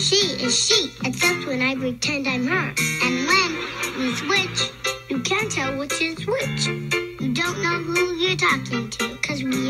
She is she, except when I pretend I'm her. And when we switch, you can't tell which is which. You don't know who you're talking to, cause we.